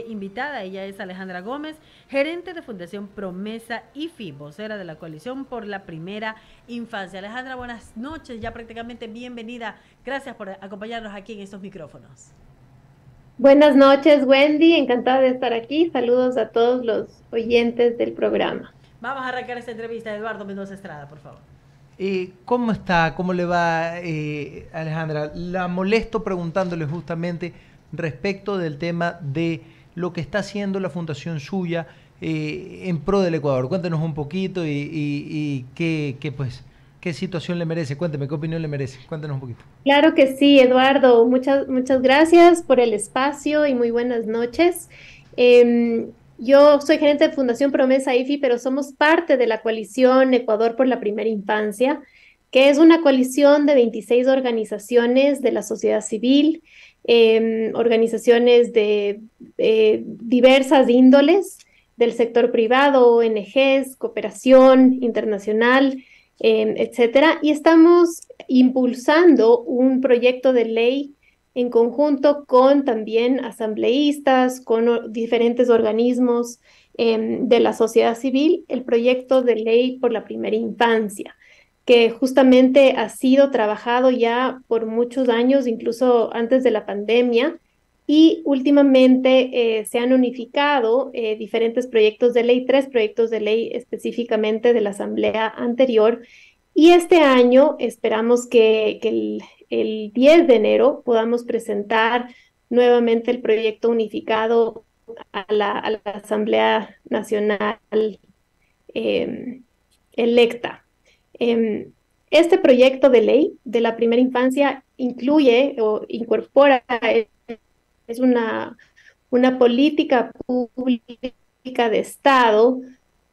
invitada. Ella es Alejandra Gómez, gerente de Fundación Promesa IFI, vocera de la coalición por la primera infancia. Alejandra, buenas noches, ya prácticamente bienvenida. Gracias por acompañarnos aquí en estos micrófonos. Buenas noches, Wendy. Encantada de estar aquí. Saludos a todos los oyentes del programa. Vamos a arrancar esta entrevista. Eduardo Mendoza Estrada, por favor. Eh, ¿Cómo está? ¿Cómo le va, eh, Alejandra? La molesto preguntándole justamente respecto del tema de lo que está haciendo la fundación suya eh, en pro del Ecuador. Cuéntenos un poquito y, qué, qué, pues, qué situación le merece. Cuénteme, qué opinión le merece. Cuéntenos un poquito. Claro que sí, Eduardo. Muchas, muchas gracias por el espacio y muy buenas noches. Em, yo soy gerente de Fundación Promesa IFI, pero somos parte de la coalición Ecuador por la Primera Infancia, que es una coalición de 26 organizaciones de la sociedad civil, Em, organizaciones de diversas índoles del sector privado, ONGs, cooperación internacional, em, etcétera, y estamos impulsando un proyecto de ley en conjunto con también asambleístas, con diferentes organismos em, de la sociedad civil, el proyecto de ley por la primera infancia que justamente ha sido trabajado ya por muchos años, incluso antes de la pandemia, y últimamente eh, se han unificado eh, diferentes proyectos de ley, tres proyectos de ley específicamente de la asamblea anterior, y este año esperamos que, el, 10 de enero podamos presentar nuevamente el proyecto unificado a la, Asamblea Nacional em, electa. Em, este proyecto de ley de la primera infancia incluye o incorpora, es una, una política pública de Estado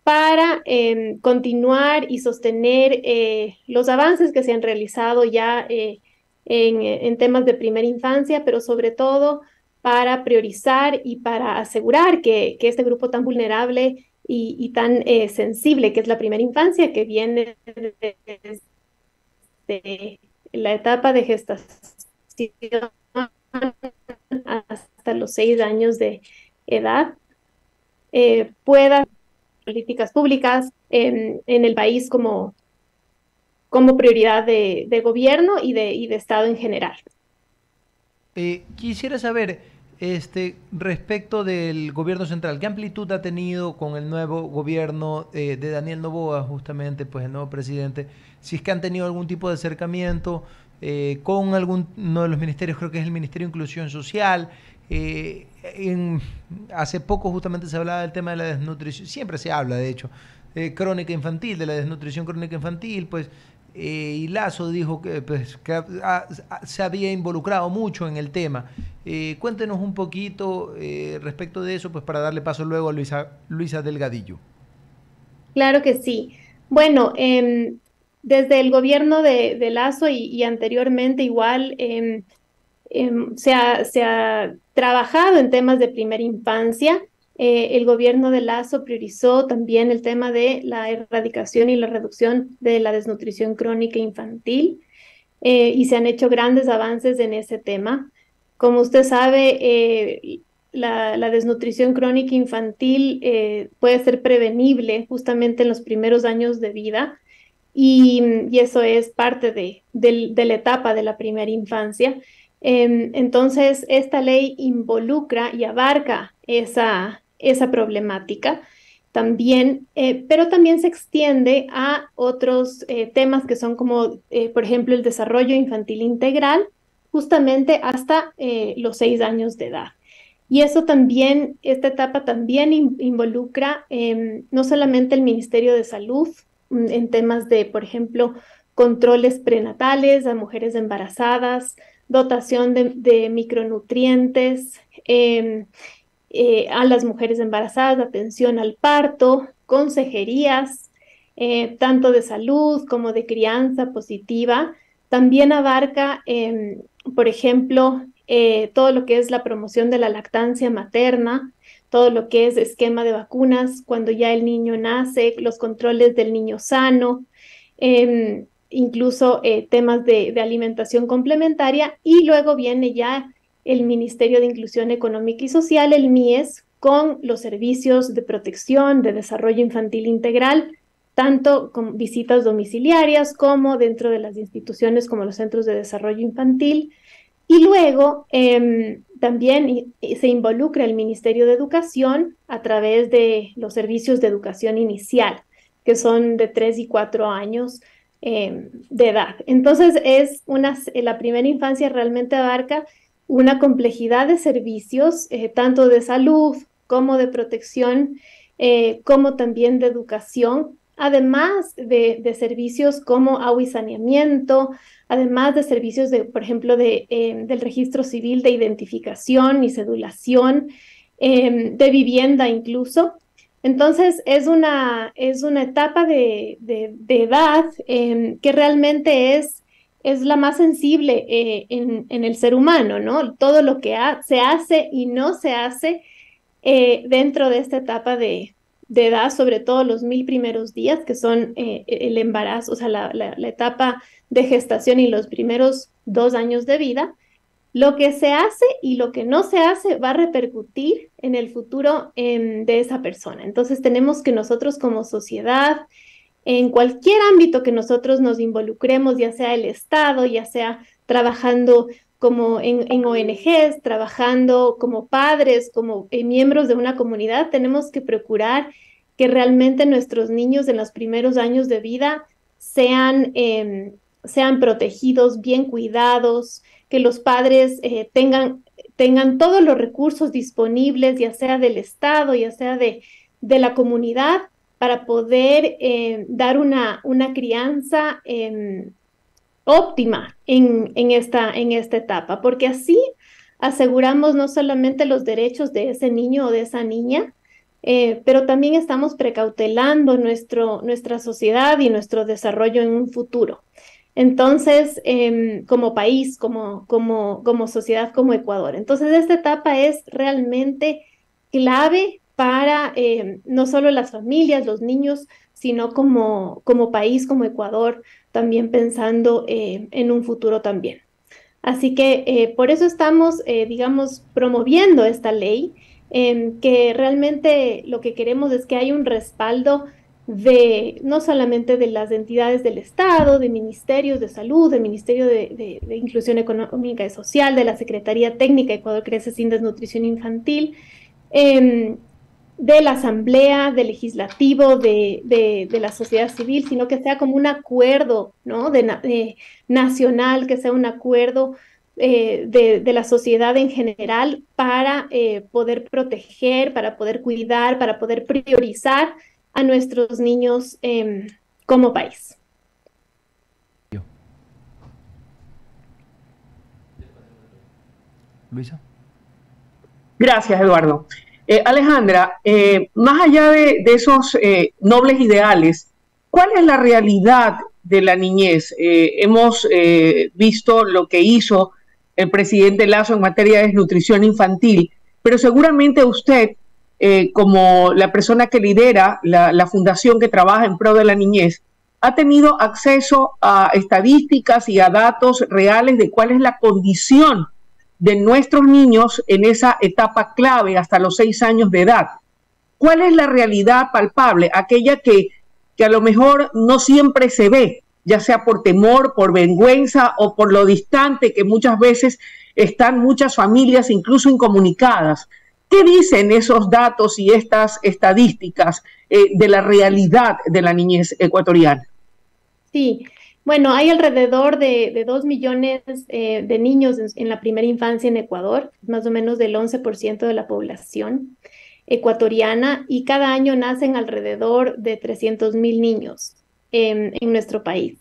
para em, continuar y sostener eh, los avances que se han realizado ya eh, en, temas de primera infancia, pero sobre todo para priorizar y para asegurar que, que este grupo tan vulnerable y, tan eh, sensible que es la primera infancia, que viene desde la etapa de gestación hasta los seis años de edad, eh, pueda políticas públicas en, el país como, como prioridad de, gobierno y de, y de Estado en general. Eh, quisiera saber, este, respecto del gobierno central, ¿qué amplitud ha tenido con el nuevo gobierno eh, de Daniel Novoa, justamente, pues el nuevo presidente? Si es que han tenido algún tipo de acercamiento eh, con alguno de los ministerios, creo que es el Ministerio de Inclusión Social. Eh, hace poco justamente se hablaba del tema de la desnutrición, siempre se habla, de hecho, crónica infantil, de la desnutrición crónica infantil, pues eh, y Lazo dijo que, pues, se había involucrado mucho en el tema. Eh, cuéntenos un poquito eh, respecto de eso, pues para darle paso luego a Luisa, Delgadillo. Claro que sí. Bueno, em, desde el gobierno de, Lazo y, anteriormente igual em, em, se ha trabajado en temas de primera infancia. Eh, el gobierno de Lazo priorizó también el tema de la erradicación y la reducción de la desnutrición crónica infantil eh, y se han hecho grandes avances en ese tema. Como usted sabe, eh, la, desnutrición crónica infantil puede ser prevenible justamente en los primeros años de vida y, eso es parte de, la etapa de la primera infancia. Em, entonces, esta ley involucra y abarca esa, esa problemática también, eh, pero también se extiende a otros eh, temas que son como, eh, por ejemplo, el desarrollo infantil integral, justamente hasta los seis años de edad. Y eso también, esta etapa también involucra em, no solamente el Ministerio de Salud mm, en temas de, por ejemplo, controles prenatales a mujeres embarazadas, dotación de, de micronutrientes, em, eh, a las mujeres embarazadas, atención al parto, consejerías, eh, tanto de salud como de crianza positiva. También abarca, em, por ejemplo, eh, todo lo que es la promoción de la lactancia materna, todo lo que es esquema de vacunas cuando ya el niño nace, los controles del niño sano, em, incluso temas de, de, alimentación complementaria y luego viene ya el Ministerio de Inclusión Económica y Social, el MIES, con los servicios de protección, de desarrollo infantil integral, tanto con visitas domiciliarias como dentro de las instituciones como los centros de desarrollo infantil. Y luego em, también se involucra el Ministerio de Educación a través de los servicios de educación inicial, que son de tres y cuatro años em, de edad. Entonces, es una, la primera infancia realmente abarca una complejidad de servicios, eh, tanto de salud como de protección, eh, como también de educación, además de, servicios como agua y saneamiento, además de servicios, de, por ejemplo, de, eh, del registro civil de identificación y cedulación, de vivienda incluso. Entonces, es una, es una etapa de, de edad que realmente es es la más sensible eh, en, el ser humano, ¿no? Todo lo que se hace y no se hace eh, dentro de esta etapa de, edad, sobre todo los mil primeros días, que son eh, el embarazo, o sea, la, etapa de gestación y los primeros dos años de vida, lo que se hace y lo que no se hace va a repercutir en el futuro em, de esa persona. Entonces tenemos que nosotros como sociedad, en cualquier ámbito que nosotros nos involucremos, ya sea el Estado, ya sea trabajando como en, ONGs, trabajando como padres, como eh, miembros de una comunidad, tenemos que procurar que realmente nuestros niños en los primeros años de vida sean, em, sean protegidos, bien cuidados, que los padres eh, tengan, tengan todos los recursos disponibles, ya sea del Estado, ya sea de, de la comunidad, para poder eh, dar una, una crianza em, óptima en, esta, en esta etapa, porque así aseguramos no solamente los derechos de ese niño o de esa niña, eh, pero también estamos precautelando nuestro, nuestra sociedad y nuestro desarrollo en un futuro. Entonces, em, como país, como, como, como sociedad, como Ecuador. Entonces, esta etapa es realmente clave para eh, no solo las familias, los niños, sino como, como país, como Ecuador, también pensando eh, en un futuro también. Así que eh, por eso estamos, digamos, promoviendo esta ley, que realmente lo que queremos es que haya un respaldo de no solamente de las entidades del Estado, de ministerios de salud, del Ministerio de, Inclusión Económica y Social, de la Secretaría Técnica Ecuador Crece sin Desnutrición Infantil, em, de la Asamblea, del Legislativo, de, de, la sociedad civil, sino que sea como un acuerdo ¿no? de, nacional, que sea un acuerdo eh, de, la sociedad en general para eh, poder proteger, para poder cuidar, para poder priorizar a nuestros niños em, como país. Luisa. Gracias, Eduardo. Eh, Alejandra, eh, más allá de, esos eh, nobles ideales, ¿cuál es la realidad de la niñez? hemos visto lo que hizo el presidente Lazo en materia de desnutrición infantil, pero seguramente usted, como la persona que lidera la, la fundación que trabaja en pro de la niñez, ha tenido acceso a estadísticas y a datos reales de cuál es la condición de nuestros niños en esa etapa clave hasta los seis años de edad. ¿Cuál es la realidad palpable? Aquella que, que a lo mejor no siempre se ve, ya sea por temor, por vergüenza o por lo distante que muchas veces están muchas familias incluso incomunicadas. ¿Qué dicen esos datos y estas estadísticas eh, de la realidad de la niñez ecuatoriana? Sí, bueno, hay alrededor de, dos millones eh, de niños en, la primera infancia en Ecuador, más o menos del 11% de la población ecuatoriana, y cada año nacen alrededor de 300 mil niños en nuestro país.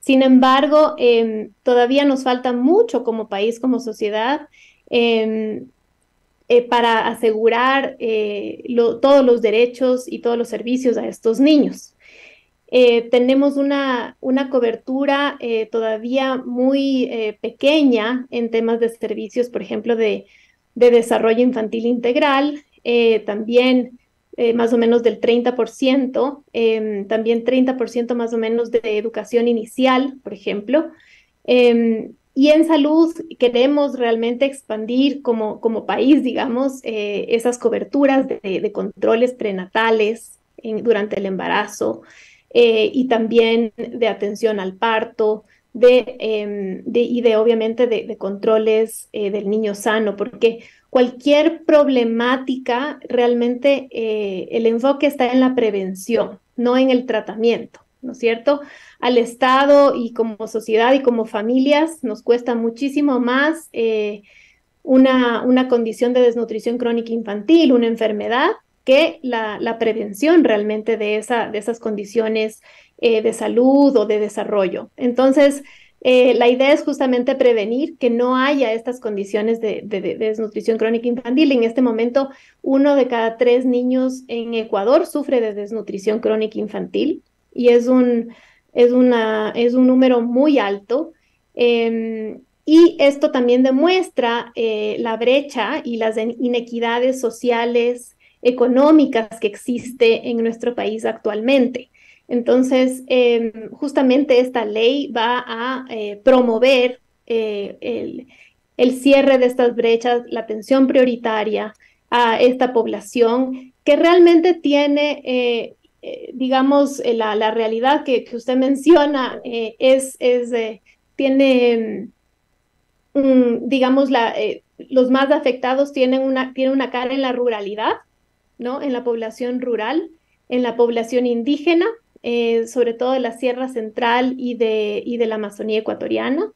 Sin embargo, em, todavía nos falta mucho como país, como sociedad, em, eh, para asegurar eh, todos los derechos y todos los servicios a estos niños. Eh, tenemos una, una cobertura eh, todavía muy eh, pequeña en temas de servicios, por ejemplo, de, de desarrollo infantil integral, también más o menos del 30%, em, también 30% más o menos de educación inicial, por ejemplo. Em, y en salud queremos realmente expandir como, como país, digamos, esas coberturas de, controles prenatales durante el embarazo eh, y también de atención al parto, de, em, y de obviamente de, controles eh, del niño sano, porque cualquier problemática, realmente el enfoque está en la prevención, no en el tratamiento. ¿no es cierto? Al Estado y como sociedad y como familias nos cuesta muchísimo más eh, una, una, condición de desnutrición crónica infantil, una enfermedad, que la, prevención realmente de, esa, de esas condiciones eh, de salud o de desarrollo. Entonces, eh, la idea es justamente prevenir que no haya estas condiciones de, de, desnutrición crónica infantil. En este momento, uno de cada tres niños en Ecuador sufre de desnutrición crónica infantil y es un, es una, es un número muy alto. Em, y esto también demuestra eh, la brecha y las inequidades sociales, económicas que existe en nuestro país actualmente. Entonces, em, justamente esta ley va a eh, promover eh, el, cierre de estas brechas, la atención prioritaria a esta población que realmente tiene eh, digamos, la, realidad que, usted menciona es, es tiene, mm, digamos, la, los más afectados tienen una, tienen una cara en la ruralidad, ¿no? En la población rural, en la población indígena, sobre todo de la Sierra Central y de, y de la Amazonía ecuatoriana.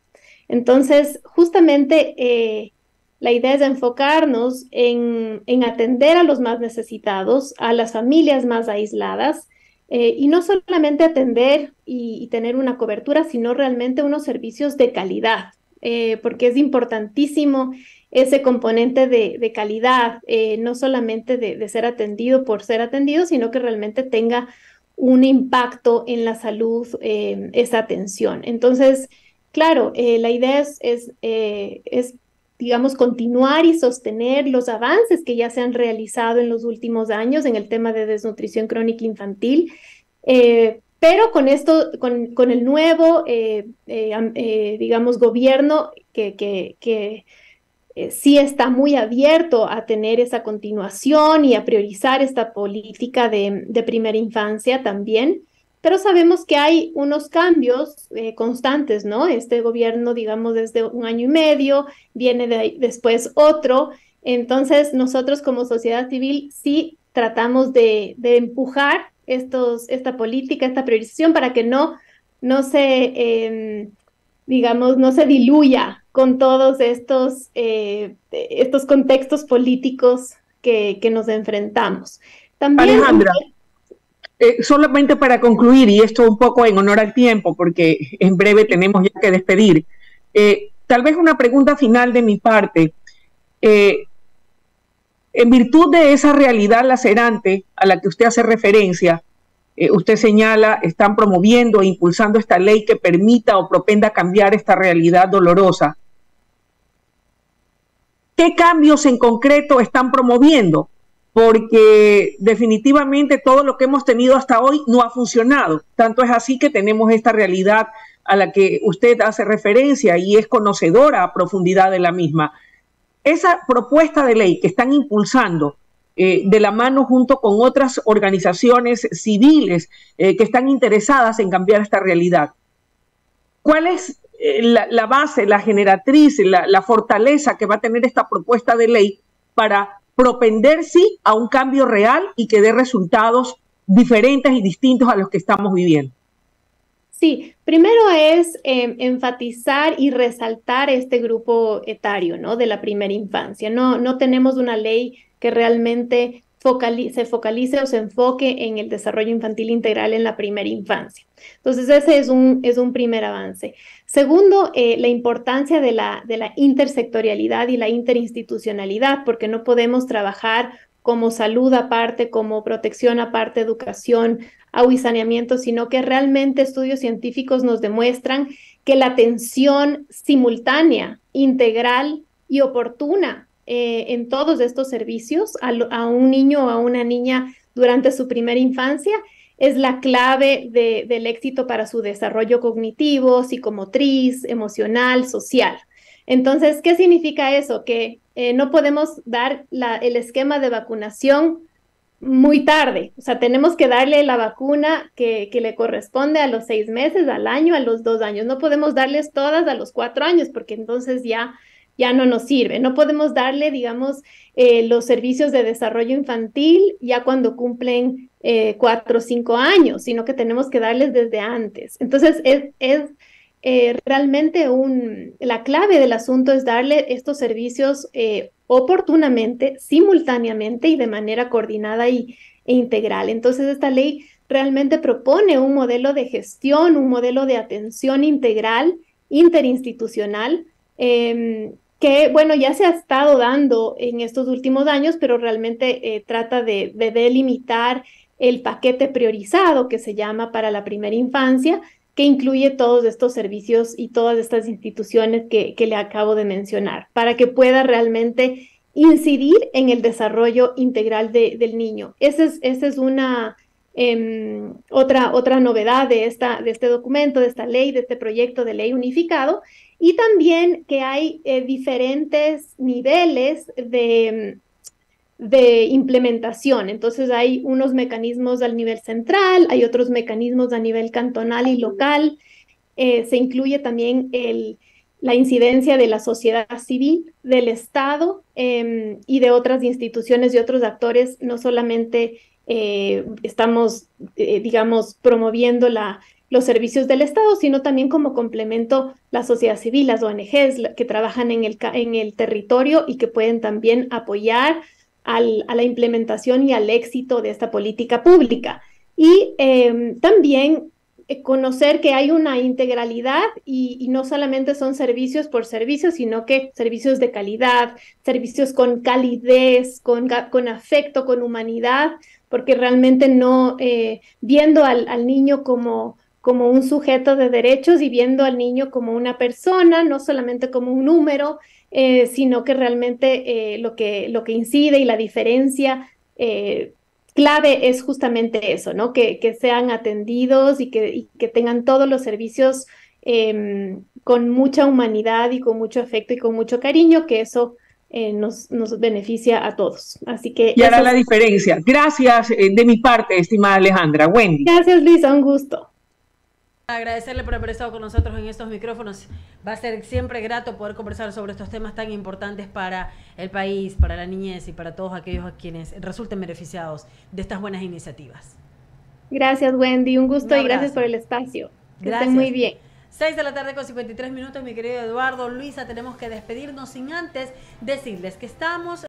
Entonces, justamente la idea es enfocarnos en, atender a los más necesitados, a las familias más aisladas, eh, y no solamente atender y, tener una cobertura, sino realmente unos servicios de calidad, eh, porque es importantísimo ese componente de, calidad, eh, no solamente de, ser atendido por ser atendido, sino que realmente tenga un impacto en la salud esa atención. Entonces, claro, la idea es, es, digamos, continuar y sostener los avances que ya se han realizado en los últimos años en el tema de desnutrición crónica infantil. Eh, pero con esto, con, con el nuevo, eh, eh, digamos, gobierno que sí está muy abierto a tener esa continuación y a priorizar esta política de, primera infancia también pero sabemos que hay unos cambios eh, constantes, ¿no? Este gobierno, digamos, desde un año y medio, viene de, después otro, entonces nosotros como sociedad civil sí tratamos de, empujar esta política, esta priorización para que no, no se, em, digamos, no se diluya con todos estos, eh, estos contextos políticos que, que nos enfrentamos. También, Alejandra. Eh, solamente para concluir, y esto un poco en honor al tiempo, porque en breve tenemos ya que despedir, eh, tal vez una pregunta final de mi parte. En virtud de esa realidad lacerante a la que usted hace referencia, usted señala, están promoviendo e impulsando esta ley que permita o propenda cambiar esta realidad dolorosa. ¿Qué cambios en concreto están promoviendo? porque definitivamente todo lo que hemos tenido hasta hoy no ha funcionado. Tanto es así que tenemos esta realidad a la que usted hace referencia y es conocedora a profundidad de la misma. Esa propuesta de ley que están impulsando eh, de la mano junto con otras organizaciones civiles eh, que están interesadas en cambiar esta realidad. ¿Cuál es eh, la, base, la generatriz, la, la fortaleza que va a tener esta propuesta de ley para propender sí a un cambio real y que dé resultados diferentes y distintos a los que estamos viviendo. Sí, primero es em, enfatizar y resaltar este grupo etario, ¿no? De la primera infancia. No, no tenemos una ley que realmente se focalice o se enfoque en el desarrollo infantil integral en la primera infancia. Entonces, ese es un, es un primer avance. Segundo, eh, la importancia de la, de la intersectorialidad y la interinstitucionalidad, porque no podemos trabajar como salud aparte, como protección aparte, educación, agua y saneamiento, sino que realmente estudios científicos nos demuestran que la atención simultánea, integral y oportuna eh, en todos estos servicios a, un niño o a una niña durante su primera infancia es la clave del éxito para su desarrollo cognitivo, psicomotriz, emocional, social. Entonces, ¿qué significa eso? Que eh, no podemos dar el esquema de vacunación muy tarde. O sea, tenemos que darle la vacuna que, le corresponde a los seis meses, al año, a los dos años. No podemos darles todas a los cuatro años porque entonces ya, ya no nos sirve. No podemos darle, digamos, eh, los servicios de desarrollo infantil ya cuando cumplen eh, cuatro o cinco años, sino que tenemos que darles desde antes. Entonces, es, es eh, realmente un, la clave del asunto es darle estos servicios oportunamente, simultáneamente y de manera coordinada y, e integral. Entonces, esta ley realmente propone un modelo de gestión, un modelo de atención integral, interinstitucional, em, que, bueno, ya se ha estado dando en estos últimos años, pero realmente eh, trata de, delimitar el paquete priorizado que se llama para la primera infancia, que incluye todos estos servicios y todas estas instituciones que, le acabo de mencionar, para que pueda realmente incidir en el desarrollo integral del niño. Es, esa es una em, otra, otra novedad de, esta, de este documento, de esta ley, de este proyecto de ley unificado, y también que hay eh, diferentes niveles de de implementación. Entonces hay unos mecanismos al nivel central, hay otros mecanismos a nivel cantonal y local. Eh, se incluye también el, la incidencia de la sociedad civil, del Estado em, y de otras instituciones y otros actores. No solamente eh, estamos, eh, digamos, promoviendo la, los servicios del Estado, sino también como complemento la sociedad civil, las ONGs que trabajan en el, en el territorio y que pueden también apoyar a la implementación y al éxito de esta política pública. Y em, también eh, conocer que hay una integralidad y, no solamente son servicios por servicios, sino que servicios de calidad, servicios con calidez, con, con afecto, con humanidad, porque realmente no eh, viendo al, niño como como un sujeto de derechos y viendo al niño como una persona, no solamente como un número, eh, sino que realmente eh, lo, que, lo que incide y la diferencia eh, clave es justamente eso, ¿no? Que, que sean atendidos y que, que, tengan todos los servicios em, con mucha humanidad y con mucho afecto y con mucho cariño, que eso nos, nos, beneficia a todos. Así que... Y hará la diferencia. Gracias de mi parte, estimada Alejandra. Wendy. Gracias, Luisa. Un gusto. Agradecerle por haber estado con nosotros en estos micrófonos. Va a ser siempre grato poder conversar sobre estos temas tan importantes para el país, para la niñez y para todos aquellos a quienes resulten beneficiados de estas buenas iniciativas. Gracias, Wendy. Un gusto y gracias por el espacio. Que gracias. Estén muy bien. 6 de la tarde con 53 minutos, mi querido Eduardo. Luisa, tenemos que despedirnos sin antes decirles que estamos